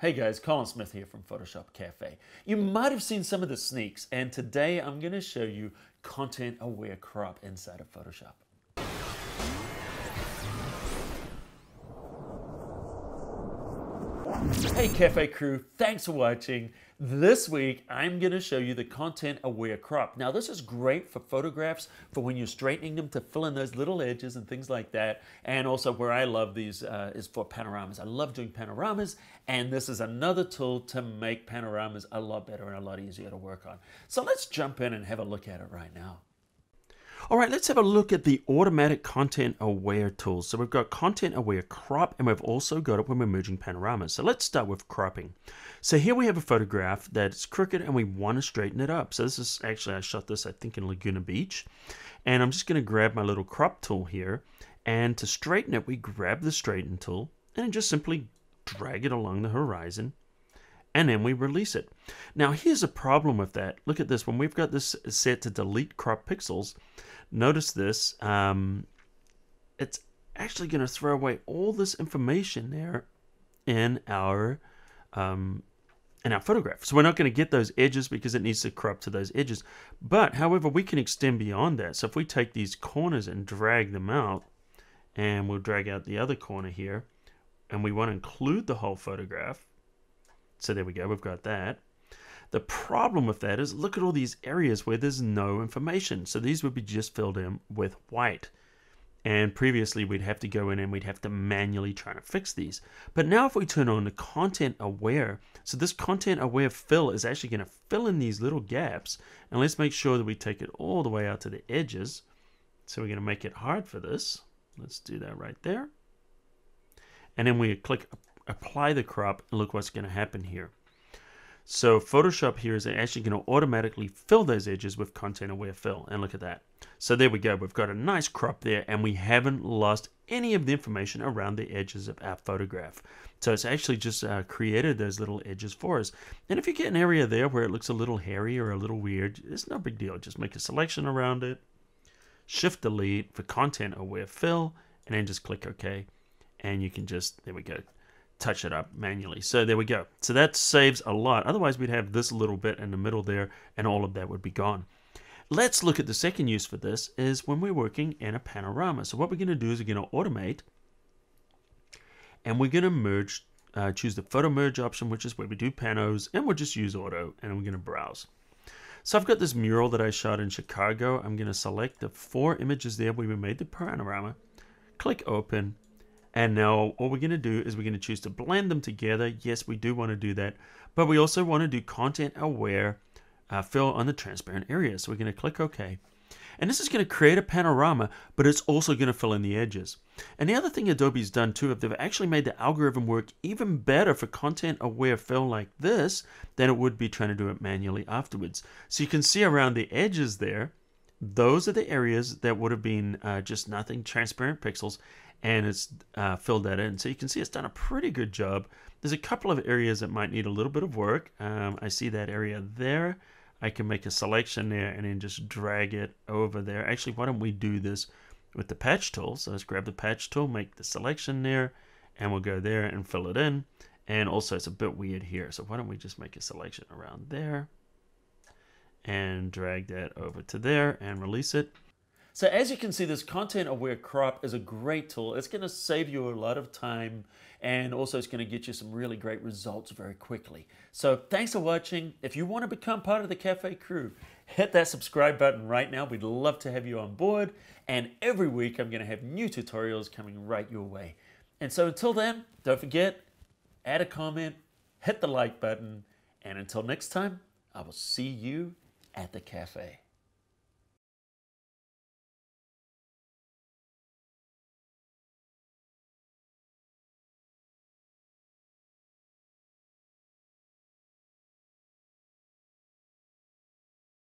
Hey guys, Colin Smith here from Photoshop Cafe. You might have seen some of the sneaks, and today I'm going to show you content aware crop inside of Photoshop. Hey Cafe crew, thanks for watching. This week I'm going to show you the content aware crop. Now this is great for photographs for when you're straightening them to fill in those little edges and things like that. And also where I love these uh, is for panoramas. I love doing panoramas and this is another tool to make panoramas a lot better and a lot easier to work on. So let's jump in and have a look at it right now. All right, let's have a look at the automatic content aware tools. So we've got content aware crop and we've also got it when we're merging panoramas. So let's start with cropping. So here we have a photograph that's crooked and we want to straighten it up. So this is actually, I shot this, I think in Laguna Beach. And I'm just going to grab my little crop tool here. And to straighten it, we grab the straighten tool and just simply drag it along the horizon and then we release it. Now here's a problem with that. Look at this. When we've got this set to delete crop pixels, notice this. Um, it's actually going to throw away all this information there in our um, in our photograph. So we're not going to get those edges because it needs to crop to those edges. But however, we can extend beyond that. So if we take these corners and drag them out, and we'll drag out the other corner here, and we want to include the whole photograph, so there we go, we've got that. The problem with that is look at all these areas where there's no information. So these would be just filled in with white. And previously we'd have to go in and we'd have to manually try to fix these. But now if we turn on the content aware, so this content aware fill is actually going to fill in these little gaps. And let's make sure that we take it all the way out to the edges. So we're going to make it hard for this. Let's do that right there. And then we click apply the crop and look what's going to happen here. So Photoshop here is actually going to automatically fill those edges with content aware fill. And look at that. So there we go. We've got a nice crop there and we haven't lost any of the information around the edges of our photograph. So it's actually just uh, created those little edges for us. And if you get an area there where it looks a little hairy or a little weird, it's no big deal. Just make a selection around it, shift delete for content aware fill, and then just click OK. And you can just, there we go, touch it up manually. So there we go. So that saves a lot. Otherwise, we'd have this little bit in the middle there, and all of that would be gone. Let's look at the second use for this is when we're working in a panorama. So what we're going to do is we're going to automate, and we're going to merge, uh, choose the photo merge option, which is where we do panos, and we'll just use auto, and we're going to browse. So I've got this mural that I shot in Chicago. I'm going to select the four images there where we made the panorama, click open, and now all we're going to do is we're going to choose to blend them together. Yes, we do want to do that. But we also want to do content aware uh, fill on the transparent area. So we're going to click OK. And this is going to create a panorama, but it's also going to fill in the edges. And the other thing Adobe's done too, if they've actually made the algorithm work even better for content aware fill like this than it would be trying to do it manually afterwards. So you can see around the edges there, those are the areas that would have been uh, just nothing, transparent pixels, and it's uh, filled that in. So you can see it's done a pretty good job. There's a couple of areas that might need a little bit of work. Um, I see that area there. I can make a selection there and then just drag it over there. Actually, why don't we do this with the patch tool? So let's grab the patch tool, make the selection there, and we'll go there and fill it in. And also it's a bit weird here. So why don't we just make a selection around there and drag that over to there and release it. So as you can see, this content aware crop is a great tool. It's going to save you a lot of time and also it's going to get you some really great results very quickly. So thanks for watching. If you want to become part of the Cafe crew, hit that subscribe button right now. We'd love to have you on board. And every week I'm going to have new tutorials coming right your way. And so until then, don't forget, add a comment, hit the like button, and until next time, I will see you at the cafe.